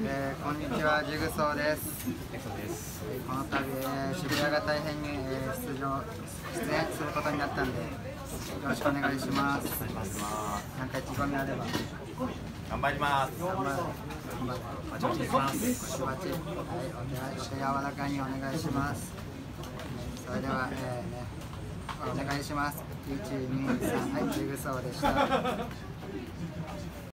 えー、こんにちは、ジグソーです。です。この度、えー渋谷が大変に、えー出場出演することになったんで、よろしくお願いします。なんか意気込みあれば、頑張ります。頑張れ。頑張り。ます。はい、お手お手柔らかにお願いします。それでは、えーね、お願いします。1、2、3、はい、ジグソーでした。